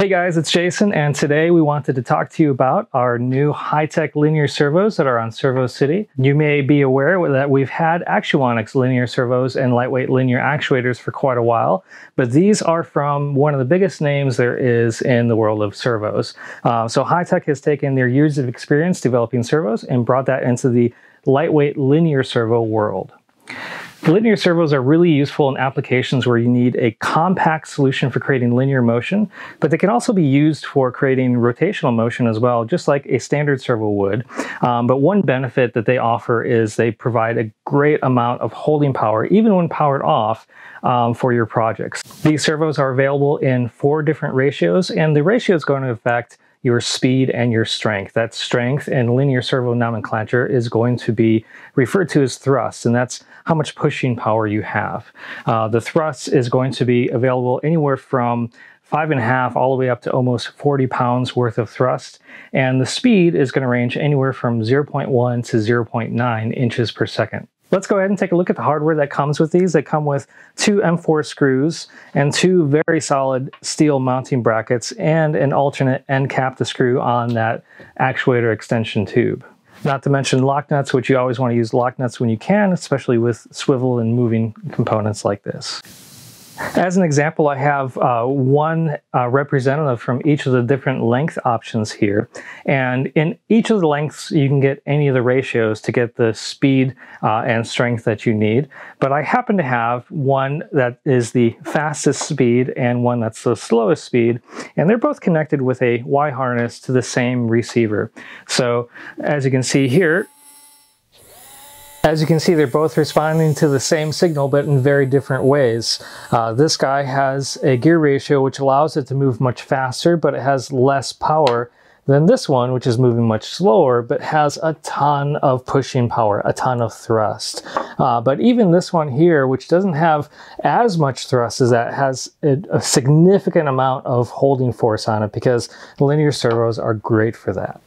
Hey guys, it's Jason, and today we wanted to talk to you about our new Hitec linear servos that are on ServoCity. You may be aware that we've had Actuonics linear servos and lightweight linear actuators for quite a while, but these are from one of the biggest names there is in the world of servos. Uh, so Hitec has taken their years of experience developing servos and brought that into the lightweight linear servo world. Linear servos are really useful in applications where you need a compact solution for creating linear motion, but they can also be used for creating rotational motion as well, just like a standard servo would. Um, but one benefit that they offer is they provide a great amount of holding power, even when powered off, um, for your projects. These servos are available in four different ratios, and the ratio is going to affect your speed and your strength. That strength in linear servo nomenclature is going to be referred to as thrust, and that's how much pushing power you have. Uh, the thrust is going to be available anywhere from five and a half all the way up to almost 40 pounds worth of thrust. And the speed is going to range anywhere from 0.1 to 0.9 inches per second. Let's go ahead and take a look at the hardware that comes with these. They come with two M4 screws and two very solid steel mounting brackets and an alternate end cap to screw on that actuator extension tube. Not to mention lock nuts, which you always want to use lock nuts when you can, especially with swivel and moving components like this. As an example, I have uh, one uh, representative from each of the different length options here. And in each of the lengths, you can get any of the ratios to get the speed uh, and strength that you need. But I happen to have one that is the fastest speed and one that's the slowest speed. And they're both connected with a Y harness to the same receiver. So as you can see here, as you can see, they're both responding to the same signal, but in very different ways. Uh, this guy has a gear ratio which allows it to move much faster, but it has less power than this one, which is moving much slower, but has a ton of pushing power, a ton of thrust. Uh, but even this one here, which doesn't have as much thrust as that, has a, a significant amount of holding force on it because linear servos are great for that.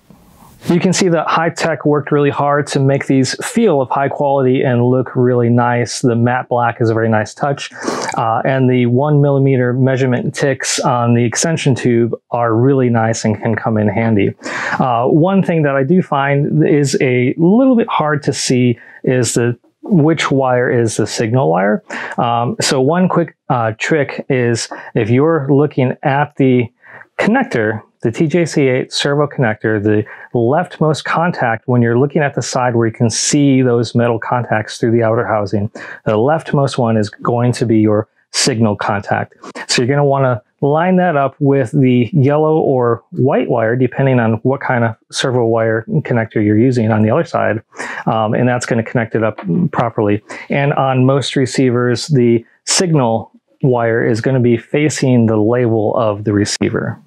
You can see that Hitec worked really hard to make these feel of high quality and look really nice. The matte black is a very nice touch. Uh, and the one millimeter measurement ticks on the extension tube are really nice and can come in handy. Uh, one thing that I do find is a little bit hard to see is the which wire is the signal wire. Um, so one quick uh, trick is if you're looking at the connector, the TJC8 servo connector, the leftmost contact, when you're looking at the side where you can see those metal contacts through the outer housing, the leftmost one is going to be your signal contact. So you're going to want to line that up with the yellow or white wire, depending on what kind of servo wire connector you're using on the other side. Um, and that's going to connect it up properly. And on most receivers, the signal wire is going to be facing the label of the receiver.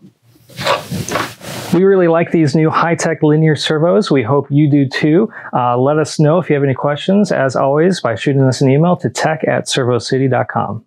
We really like these new Hitec linear servos. We hope you do too. Uh, let us know if you have any questions, as always, by shooting us an email to tech at servocity.com.